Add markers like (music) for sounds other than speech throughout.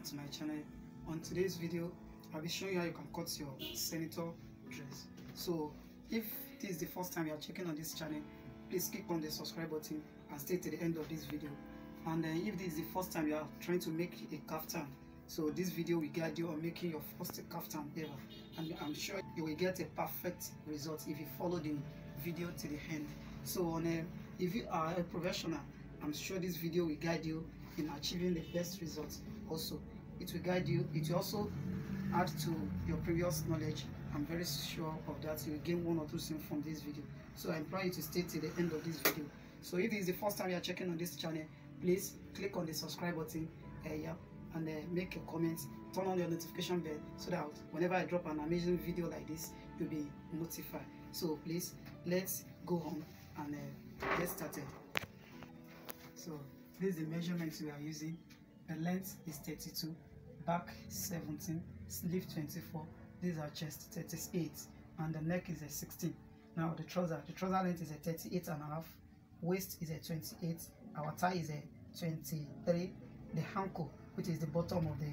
welcome to my channel. On today's video i'll be showing you how you can cut your senator dress. So if this is the first time you are checking on this channel please click on the subscribe button and stay to the end of this video. And uh, if this is the first time you are trying to make a kaftan so this video will guide you on making your first kaftan ever. And i'm sure you will get a perfect result if you follow the video to the end. So on uh, if you are a professional i'm sure this video will guide you in achieving the best results also it will guide you. It will also add to your previous knowledge. I'm very sure of that. You will gain one or two things from this video. So i implore you to stay till the end of this video. So if this is the first time you are checking on this channel please click on the subscribe button uh, yeah, and uh, make a comment turn on your notification bell so that whenever i drop an amazing video like this you'll be notified. So please let's go on and uh, get started. So this is the measurements we are using. The length is 32 back 17 sleeve 24 these are chest 38 and the neck is a 16 now the trouser the trouser length is a 38 and a half. Waist is a 28 our tie is a 23 the ankle which is the bottom of the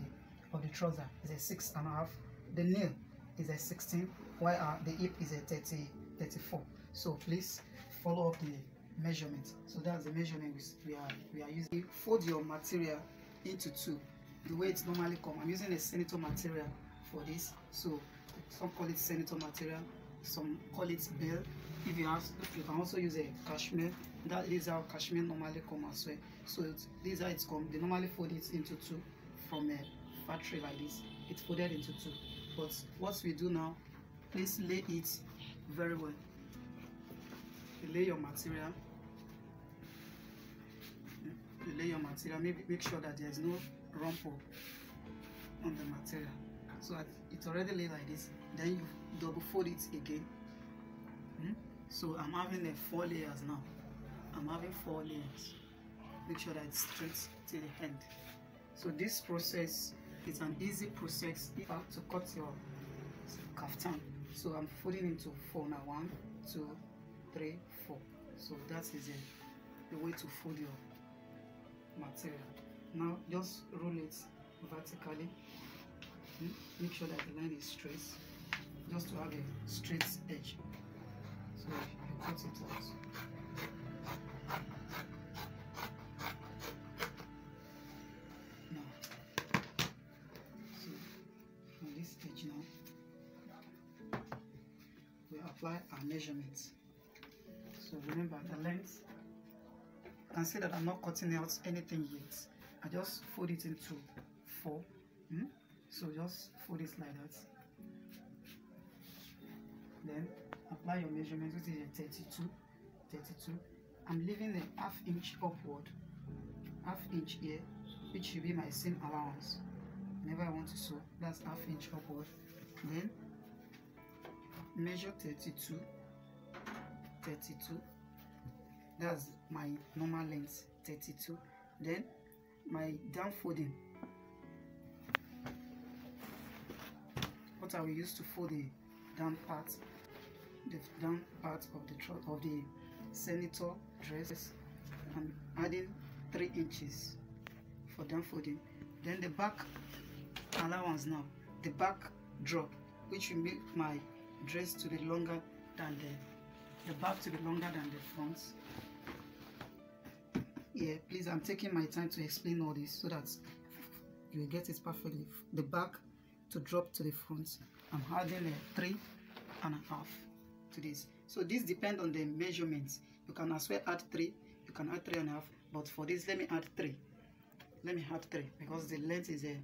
of the trouser is a six and a half. The nail is a 16 while uh, the hip is a 30 34 so please follow up the measurement. So that's the measurement we are we are using. Fold your material into two the way it's normally come. I'm using a senator material for this. So some call it senator material some call it bell if you have you can also use a cashmere that is how cashmere normally come as well. So is how it's come. They normally fold it into two from a factory like this. It's folded into two. But what we do now please lay it very well. You lay your material. You lay your material. Maybe make sure that there is no rumple on the material. So it's already laid like this. Then you double fold it again. Hmm? so i'm having a four layers now. I'm having four layers. Make sure that it's straight to the end. So this process is an easy process. If I to cut your kaftan. So i'm folding into four now. One two three four. So that is the way to fold your material now just roll it vertically. Make sure that the line is straight. Just to have a straight edge. So you cut it out. Now so on this edge now we apply our measurements. So remember the length you can see that I'm not cutting out anything yet I just fold it into four hmm? so just fold it like that. Then apply your measurement which is 32 32 I'm leaving a half inch upward half inch here which should be my seam allowance. Whenever I want to sew that's half inch upward. Then measure 32 32 that's my normal length 32 then my down folding. What I will use to fold the down part the down part of the of the senator dress I'm adding three inches for down folding. Then the back allowance now the back drop which will make my dress to be longer than the the back to be longer than the front yeah please i'm taking my time to explain all this so that you get it perfectly. The back to drop to the front. I'm adding a three and a half to this. So this depends on the measurements you can as well add three you can add three and a half but for this let me add three. Let me add three because the length is a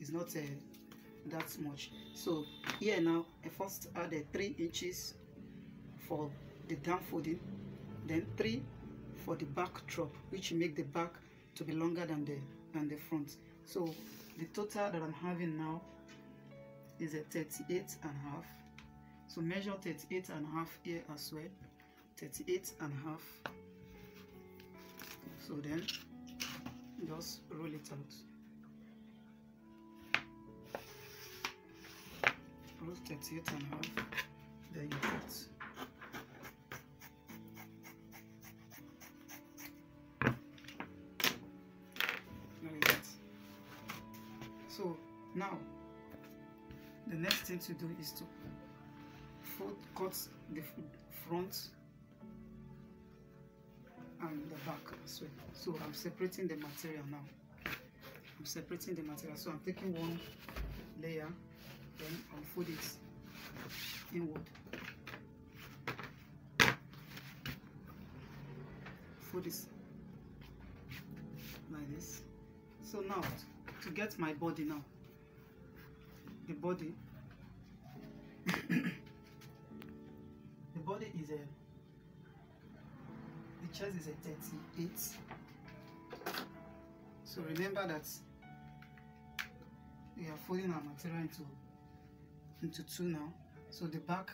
is not a that much. So here now i first add a three inches for the down folding then three for the back drop which make the back to be longer than the than the front. So the total that i'm having now is a 38 and a half. So measure 38 and a half here as well. 38 and a half. So then just roll it out. Roll 38 and a half then you thing to do is to fold cut the front and the back as well. So i'm separating the material now. I'm separating the material. So i'm taking one layer then i'll fold it inward. Fold this like this. So now to get my body now the body (coughs) the body is a the chest is a 38 so remember that we are folding our material into into two now. So the back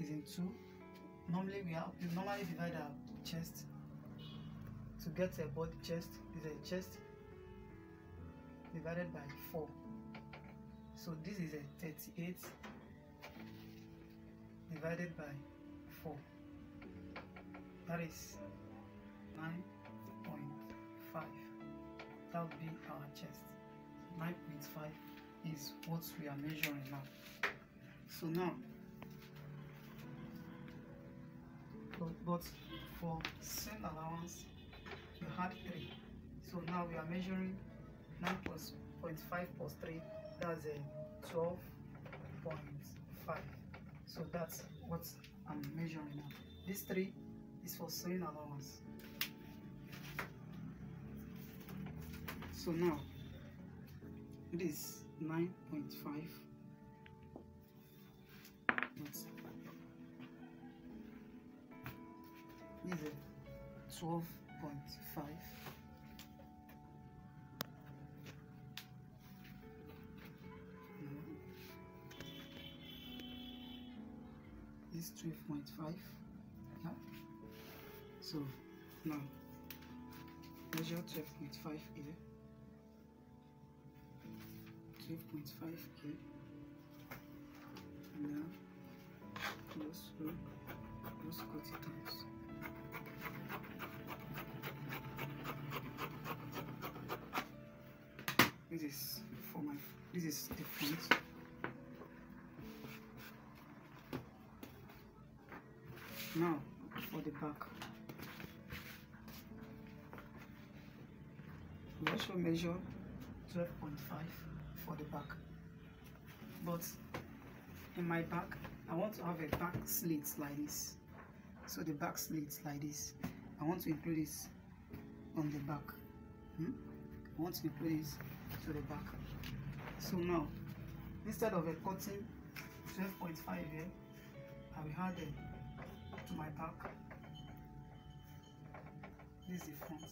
is in two. Normally we have we normally divide our chest to get a body chest is a chest divided by 4 so this is a 38 divided by 4 that is 9.5 that will be our chest. 9.5 is what we are measuring now. So now but, for seam allowance you had 3 so now we are measuring 9.5 plus 3 that's a 12.5 so that's what I'm measuring now. This 3 is for sewing allowance. So now it is 9.5 that's this is 12.5 is 12.5 yeah. so now measure 12.5 here 12.5 here now just go just cut it out. This is for my this is the front now for the back. We also measure 12.5 for the back. But in my back I want to have a back slit like this. So the back slit like this. I want to include this on the back. Hmm? I want to include this to the back. So now instead of a cutting 12.5 here I will have a to my back this is the front.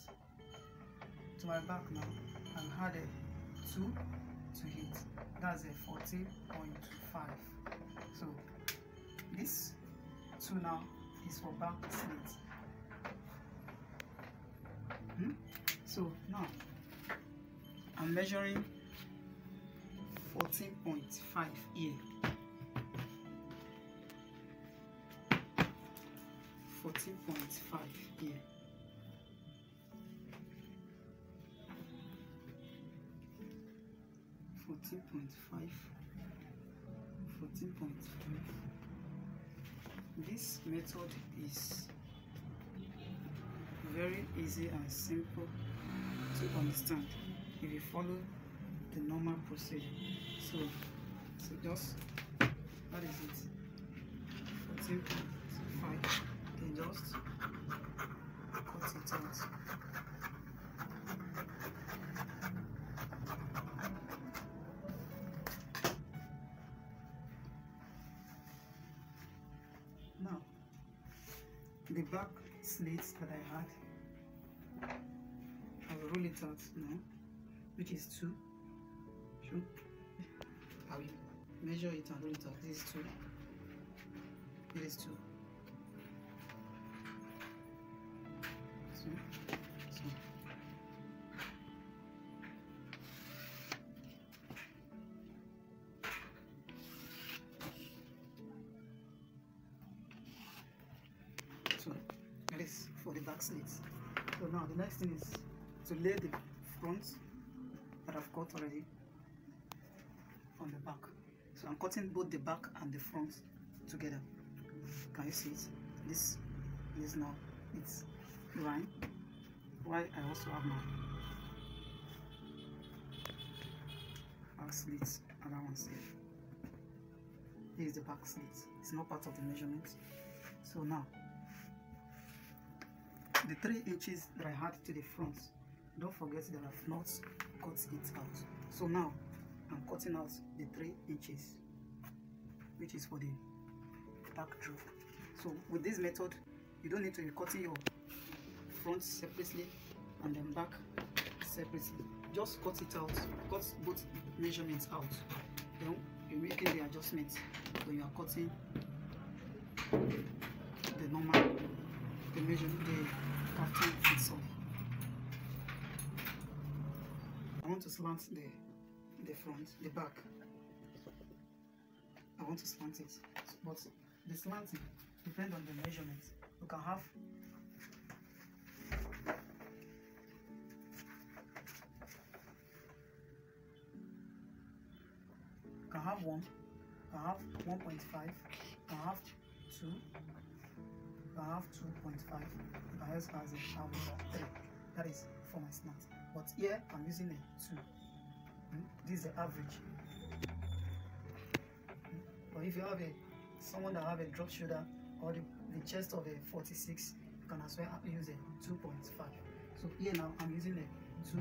To my back now. I'll add a 2 to it that's a 14.25 so this 2 now is for back slit hmm? so now I'm measuring 14.5 here 14.5 here. Fourteen point five, fourteen point five. This method is very easy and simple to understand if you follow the normal procedure. So, so just that is it. Fourteen point just cut it out. Now, the back slits that I had, I will roll it out now, which is two. I will measure it and roll it out. This is two. It is two, now the next thing is to lay the front that I've cut already. on the back. So i'm cutting both the back and the front together. Can you see it? This is now it's line while i also have my back slits around one side this is the back slit. It's not part of the measurement. So now the three inches that i had to the front don't forget that i've not cut it out. So now i'm cutting out the three inches which is for the back drop. So with this method you don't need to be cutting your front separately and then back separately. Just cut it out cut both measurements out. Then you're making the adjustments when you are cutting the normal the measure the I want to slant the the front the back. I want to slant it. But the slanting depends on the measurement. You can have you can have one you can have 1.5 you can have two can have 2.5 you can use as a of three that is for my slant but here i'm using a two. Hmm, this is the average. Hmm, but if you have a someone that have a drop shoulder or the, the chest of a 46 you can as well use a 2.5 so here now i'm using a 2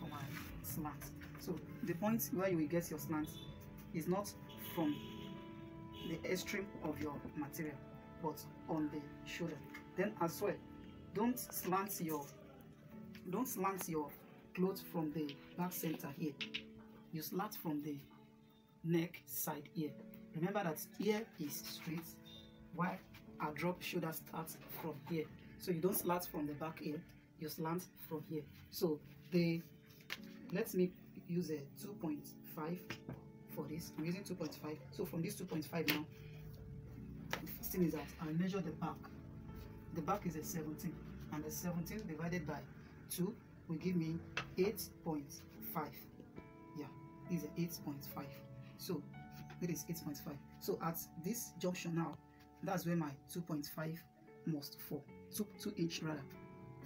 for my slant so the point where you will get your slant is not from the extreme of your material but on the shoulder then as well don't slant your don't slant your clothes from the back center here. You slant from the neck side here. Remember that here is straight while our drop shoulder starts from here. So you don't slant from the back here you slant from here. So the let me use a 2.5 for this. I'm using 2.5 so from this 2.5 now the thing is that i measure the back. The back is a 17 and the 17 divided by 2 will give me 8.5 yeah is a 8.5 so it is 8.5 so at this junction now that's where my 2.5 must fall. 2 2 inch rather.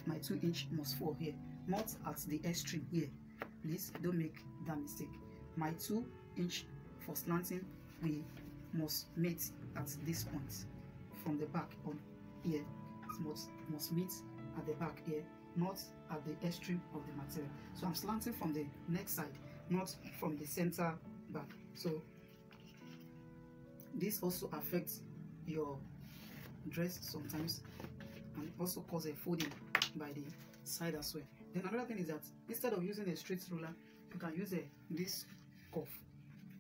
My 2 inch must fall here not at the extreme here. Please don't make that mistake. My 2 inch for slanting we must meet at this point from the back on here it must must meet at the back here not at the extreme of the material. So i'm slanting from the next side not from the center back. So this also affects your dress sometimes and also cause a folding by the side as well. Then another thing is that instead of using a straight ruler you can use a this cuff.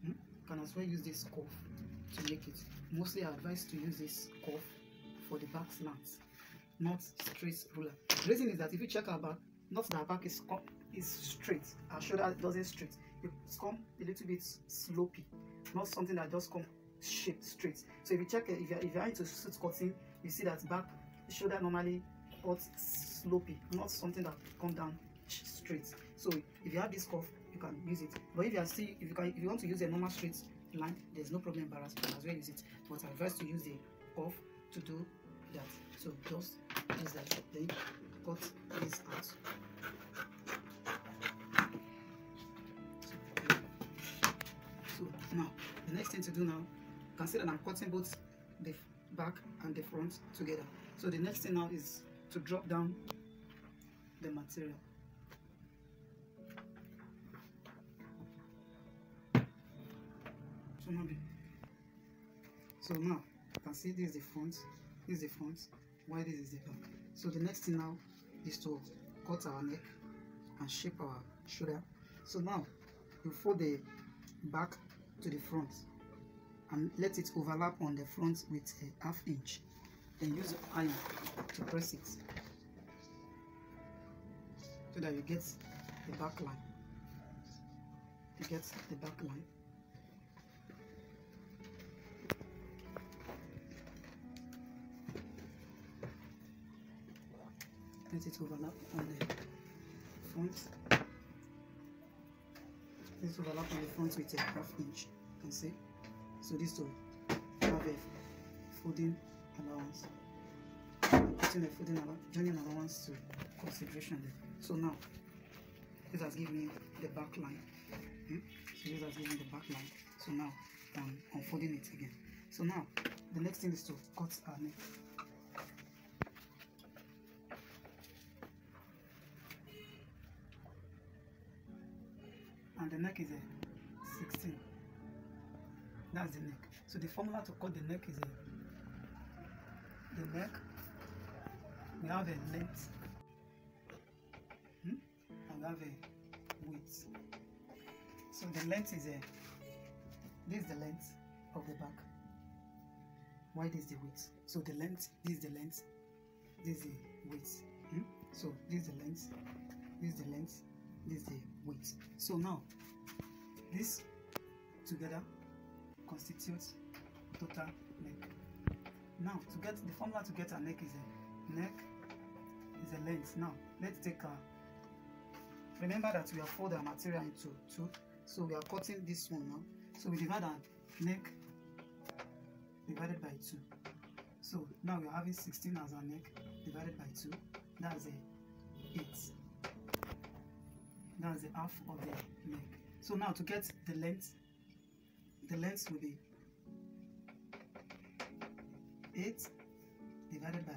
Hmm? you can as well use this cuff to make it. Mostly i advise to use this cuff for the back slants not straight ruler. The reason is that if you check our back not that our back is is straight our shoulder doesn't straight. It's come a little bit slopey not something that just come shaped straight. So if you check if you're, if you're into suit cutting you see that back shoulder normally cuts slopey not something that come down straight. So if you have this cuff you can use it. But if you are still if you can if you want to use a normal straight there's no problem embarrassed you as well use it? But i advise to use the cuff to do that. So just use that. Then cut this out. So now the next thing to do now consider that i'm cutting both the back and the front together. So the next thing now is to drop down the material so now, you can see this is the front this is the front while this is the back. So the next thing now is to cut our neck and shape our shoulder. So now you fold the back to the front and let it overlap on the front with a half inch. Then use iron to press it so that you get the back line. You get the back line let it overlap on the front. This overlap on the front with a half inch you can see. So this to have a folding allowance. Putting a folding allowance joining allowance to consideration so now this has given me the back line. Hmm? so this has given the back line. So now i'm unfolding it again. So now the next thing is to cut our neck and the neck is a 16 that's the neck. So the formula to cut the neck is a the neck. We have a length. Hmm? and we have a width. So the length is a this is the length of the back. Wide is the width? So the length this is the length this is the width. Hmm? so this is the length this is the length this is the width so now this together constitutes total neck. Now to get the formula to get a neck is a neck is a length. Now let's take a remember that we have folded our material into two. So we are cutting this one now. So we divide our neck divided by 2 so now we are having 16 as our neck divided by 2 that's a 8 that's the half of the neck so now to get the length the length will be 8 divided by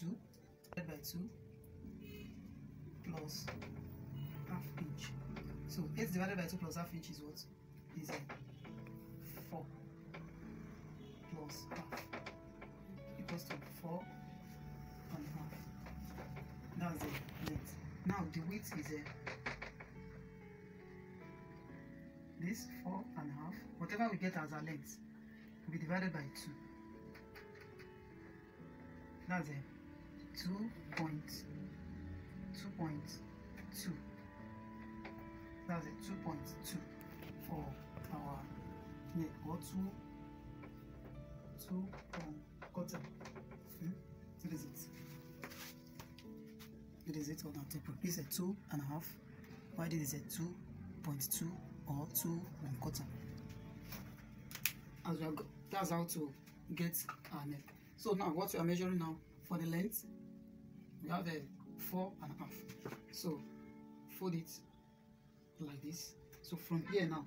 2 divided by 2 plus half inch. So 8 divided by 2 plus half inch is what? Is it 4 plus half equals to 4 and half. That's the length now the width is a this 4 and half whatever we get as our length will be divided by 2 that's a 2 point 2.2 that's a 2.2 for our neck or 2 2 um, quarter. Hmm? it is it it is it? On our table this is a two and a half. Why this is a 2.2 or 2 one quarter? As we are that's how to get our neck. So now what we are measuring now for the length we have a four and a half. So fold it like this. So from here now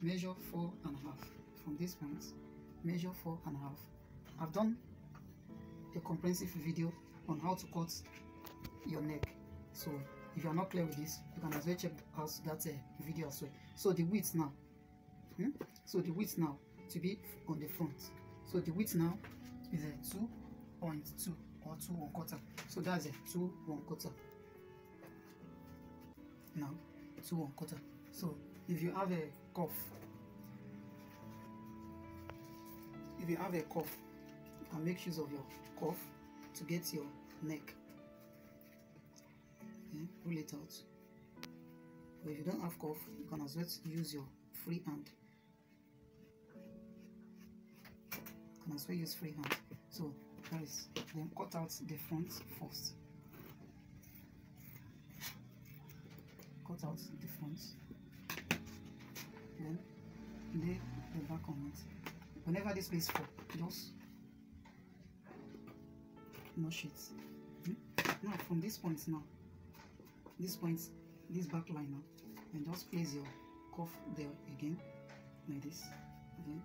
measure four and a half. From this point measure four and a half. I've done a comprehensive video on how to cut your neck. So if you are not clear with this you can as well check out that uh, video as well. So the width now. Hmm? so the width now to be on the front. So the width now is a 2.2 or 2 one quarter. So that's a 2 one quarter. Now 2 one quarter. So if you have a cuff if you have a cuff you can make use of your cuff to get your neck okay, pull it out. But if you don't have cuff you can as well use your free hand. You can as well use free hand. So that is then cut out the front first. Cut out the front. Then lay the back on it. Whenever this place fall just notch it. Hmm? now from this point now this point this back line now and just place your cuff there again like this then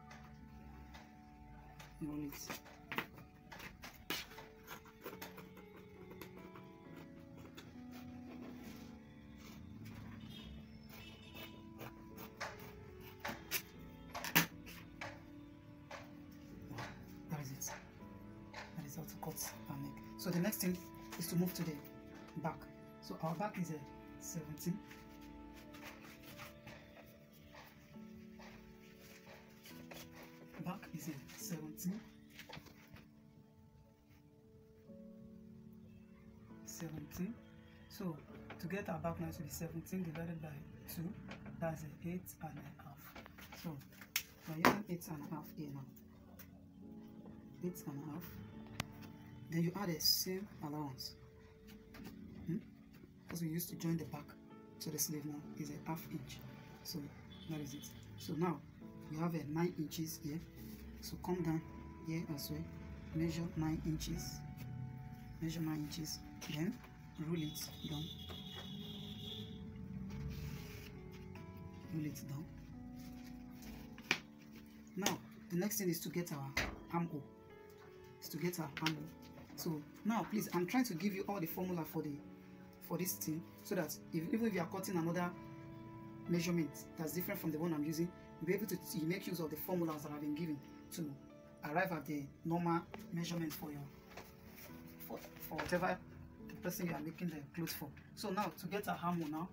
roll it. To cut our neck. So the next thing is to move to the back so our back is a 17 back is a 17 17 so to get our back line to be 17 divided by 2 that's a 8 and a half. So we're using 8 and a half here now. 8 and a half. Then you add a same allowance? Because we used to join the back to the sleeve now is a half inch. So that is it. So now we have a nine inches here. So come down here as well. Measure nine inches. Measure nine inches. Then rule it down. Rule it down. Now the next thing is to get our armhole is to get our armhole so now please i'm trying to give you all the formula for the for this thing so that if, even if you are cutting another measurement that's different from the one i'm using you'll be able to make use of the formulas that i've been given to arrive at the normal measurement for your for, for whatever the person you are making the clothes for. So now to get a armhole now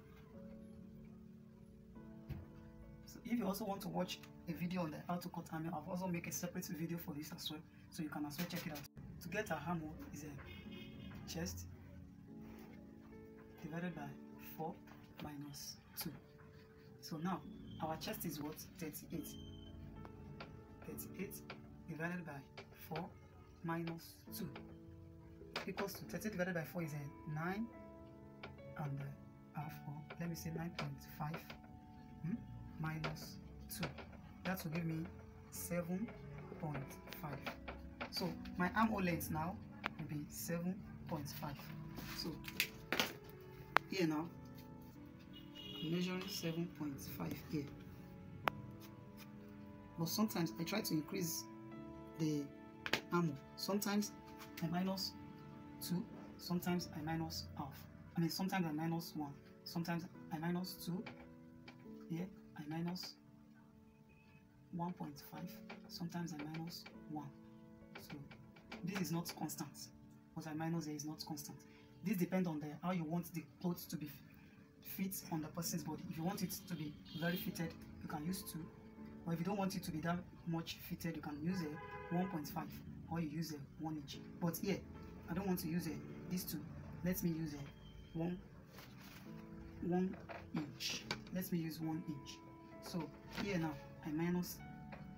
so if you also want to watch a video on the how to cut armhole i've also make a separate video for this as well so you can as well check it out. To get a armhole is a chest divided by 4 minus 2 so now our chest is what? 38 38 divided by 4 minus 2 equals to 30 divided by 4 is a 9 and a half or let me say 9.5 hmm, minus 2 that will give me 7.5 so my armhole length now will be 7.5 so here now. I'm measuring 7.5 here. But sometimes I try to increase the armhole sometimes I minus 2 sometimes I minus half. I mean sometimes I minus 1 sometimes I minus 2 here I minus 1.5 sometimes I minus 1 so this is not constant. What I minus here is not constant this depends on the how you want the clothes to be fit on the person's body. If you want it to be very fitted you can use 2 or if you don't want it to be that much fitted you can use a 1.5 or you use a 1 inch. But here I don't want to use a these two. Let me use a 1 1 inch. Let me use 1 inch. So here now I minus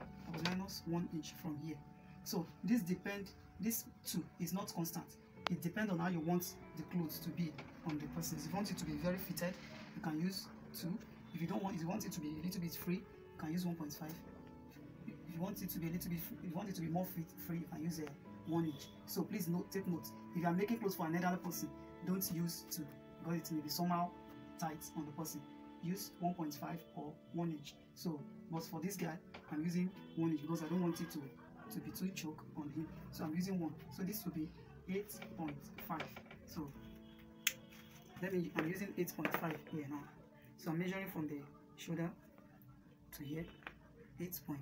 I minus 1 inch from here. So this depend this 2 is not constant it depends on how you want the clothes to be on the person if you want it to be very fitted you can use 2 if you don't want if you want it to be a little bit free you can use 1.5 if you want it to be a little bit if you want it to be more fit free you can use a 1 inch. So please note take note. If you are making clothes for another person don't use 2 because it may be somehow tight on the person. Use 1.5 or 1 inch. So but for this guy i'm using 1 inch because i don't want it to to be too choke on him. So i'm using 1 so this will be 8.5 so let me i'm using 8.5 here now. So i'm measuring from the shoulder to here 8.5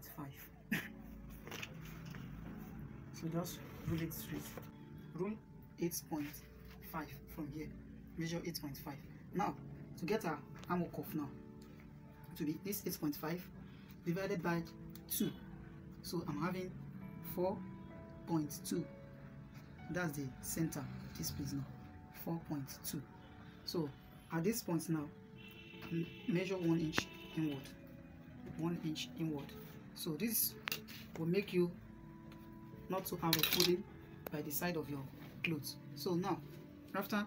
(laughs) so just rule it straight. Rule 8.5 from here. Measure 8.5 now to get our armhole cuff now to be this 8.5 divided by 2 so i'm having 4.2 that's the center of this place now. 4.2 so at this point now measure one inch inward. One inch inward. So this will make you not to have a pulling by the side of your clothes. So now after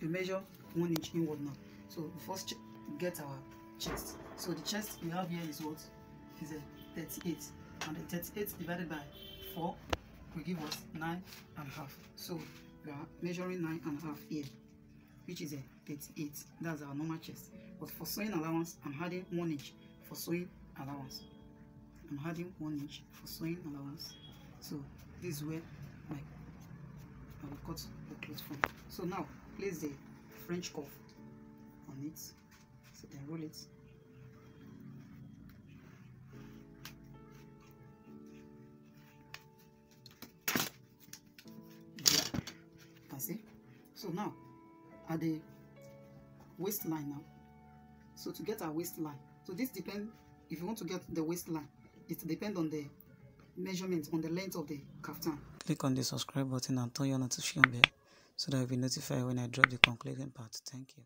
you measure one inch inward now so first get our chest. So the chest we have here is what? Is a 38 and the 38 divided by 4 will give us 9 and half. So we are measuring 9 and half here which is a 38 that's our normal chest. But for sewing allowance i'm adding 1 inch for sewing allowance. I'm adding 1 inch for sewing allowance. So this is where my I will cut the clothes from. So now place the French cuff on it. So then roll it so now at the waistline now so to get our waistline so this depends if you want to get the waistline it depends on the measurement on the length of the kaftan Click on the subscribe button and turn your notification bell so that you'll be notified when I drop the concluding part. Thank you.